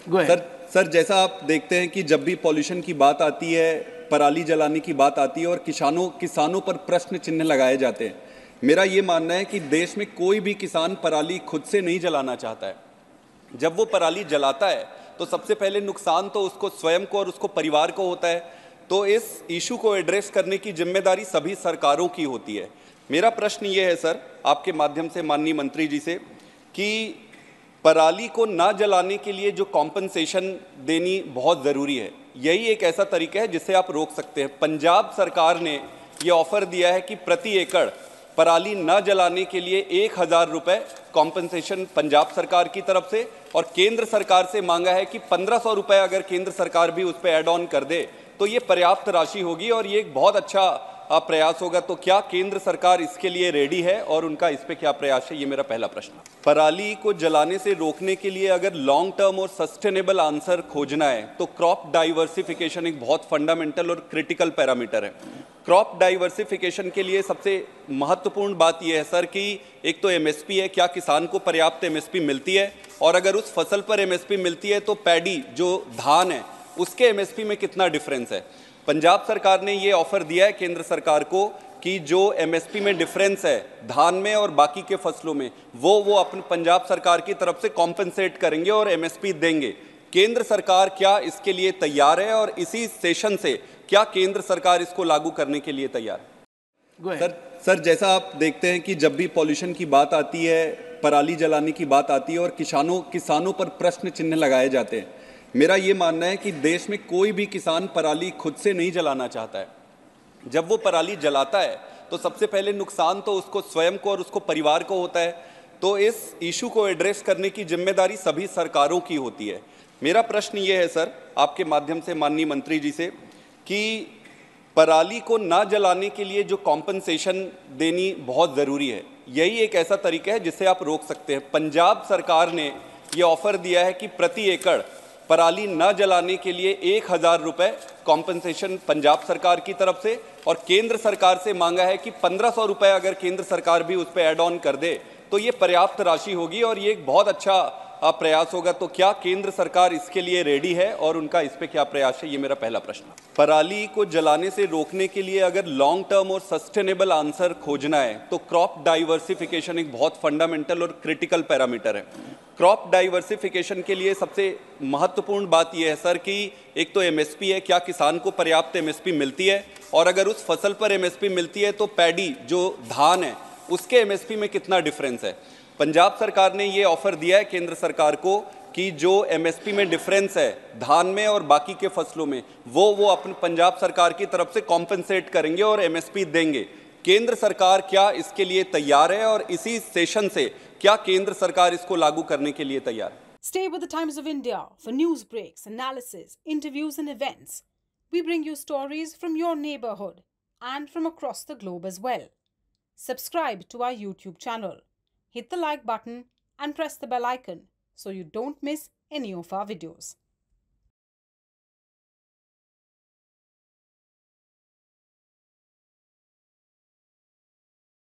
Sir sir जैसा आप देखते हैं कि जब भी पॉल्यूशन की बात आती है, पराली जलाने की बात आती है और किसानों किसानों पर प्रश्न चिन्ह लगाए जाते हैं, मेरा ये मानना है कि देश में कोई भी किसान पराली खुद से नहीं जलाना चाहता है। जब वो पराली जलाता है तो सबसे पहले नुकसान तो उसको स्वयं को और उसको परिवार को होता है। तो इस इशू को एड्रेस करने की ज़िम्मेदारी सभी सरकारों की होती है। मेरा प्रश्न ये है सर आपके माध्यम से माननीय मंत्री जी से कि पराली को ना जलाने के लिए जो कॉम्पनसेशन देनी बहुत ज़रूरी है। यही एक ऐसा तरीका है जिससे आप रोक सकते हैं। पंजाब सरकार ने ये ऑफ़र दिया है कि प्रति एकड़ पराली न जलाने के लिए एक हज़ार रुपये कॉम्पनसेशन पंजाब सरकार की तरफ़ से और केंद्र सरकार से मांगा है कि पंद्रह सौ रुपये अगर केंद्र सरकार भी उस पर एड ऑन कर दे तो ये पर्याप्त राशि होगी और ये एक बहुत अच्छा प्रयास होगा तो क्या केंद्र सरकार इसके लिए रेडी है और उनका इस पर क्या प्रयास है, ये मेरा पहला प्रश्न। पराली को जलाने से रोकने के लिए अगर लॉन्ग टर्म और सस्टेनेबल आंसर खोजना है तो क्रॉप डाइवर्सिफिकेशन एक बहुत फंडामेंटल और क्रिटिकल पैरामीटर है। क्रॉप डाइवर्सिफिकेशन के लिए सबसे महत्वपूर्ण बात यह है सर कि एक तो एमएसपी है, क्या किसान को पर्याप्त एमएसपी मिलती है? और अगर उस फ़सल पर एमएसपी मिलती है तो पैडी, जो धान है, उसके एमएसपी में कितना डिफरेंस है? पंजाब सरकार ने ये ऑफ़र दिया है केंद्र सरकार को कि जो एमएसपी में डिफरेंस है धान में और बाकी के फ़सलों में वो वो अपने पंजाब सरकार की तरफ़ से कॉम्पनसेट करेंगे और एमएसपी देंगे। केंद्र सरकार क्या इसके लिए तैयार है और इसी सेशन से क्या केंद्र सरकार इसको लागू करने के लिए तैयार? है सर सर जैसा आप देखते हैं कि जब भी पॉल्यूशन की बात आती है पराली जलाने की बात आती है और किसानों किसानों पर प्रश्न चिन्ह लगाए जाते हैं मेरा ये मानना है कि देश में कोई भी किसान पराली खुद से नहीं जलाना चाहता है। जब वो पराली जलाता है तो सबसे पहले नुकसान तो उसको स्वयं को और उसको परिवार को होता है। तो इस इशू को एड्रेस करने की ज़िम्मेदारी सभी सरकारों की होती है। मेरा प्रश्न ये है, सर, आपके माध्यम से माननीय मंत्री जी से, कि पराली को ना जलाने के लिए जो कॉम्पनसेशन देनी बहुत ज़रूरी है। यही एक ऐसा तरीका है जिससे आप रोक सकते हैं। पंजाब सरकार ने ये ऑफ़र दिया है कि प्रति एकड़ पराली न जलाने के लिए एक हज़ार रुपये कॉम्पनसेशन पंजाब सरकार की तरफ़ से और केंद्र सरकार से मांगा है कि पंद्रह सौ रुपये अगर केंद्र सरकार भी उस पर एड ऑन कर दे तो ये पर्याप्त राशि होगी और ये एक बहुत अच्छा प्रयास होगा। तो क्या केंद्र सरकार इसके लिए रेडी है और उनका इस पर क्या प्रयास है, ये मेरा पहला प्रश्न। पराली को जलाने से रोकने के लिए अगर लॉन्ग टर्म और सस्टेनेबल आंसर खोजना है तो क्रॉप डाइवर्सिफिकेशन एक बहुत फंडामेंटल और क्रिटिकल पैरामीटर है। क्रॉप डाइवर्सिफिकेशन के लिए सबसे महत्वपूर्ण बात यह है, सर, कि एक तो एमएसपी है, क्या किसान को पर्याप्त एमएसपी मिलती है? और अगर उस फ़सल पर एमएसपी मिलती है तो पैडी, जो धान है, उसके एमएसपी में कितना डिफरेंस है? पंजाब सरकार ने ये ऑफ़र दिया है, केंद्र सरकार को, कि जो एमएसपी में डिफरेंस है, धान में और बाकी के फ़सलों में, वो वो अपने पंजाब सरकार की तरफ़ से कॉम्पनसेट करेंगे और एमएसपी देंगे। केंद्र सरकार क्या इसके लिए तैयार है और इसी सेशन से क्या केंद्र सरकार इसको लागू करने के लिए तैयार stay with Times of India for news breaks analysis interviews and events we bring you stories from your neighbourhood and from across the globe as well subscribe to our YouTube channel hit the like button and press the bell icon so you don't miss any of our videos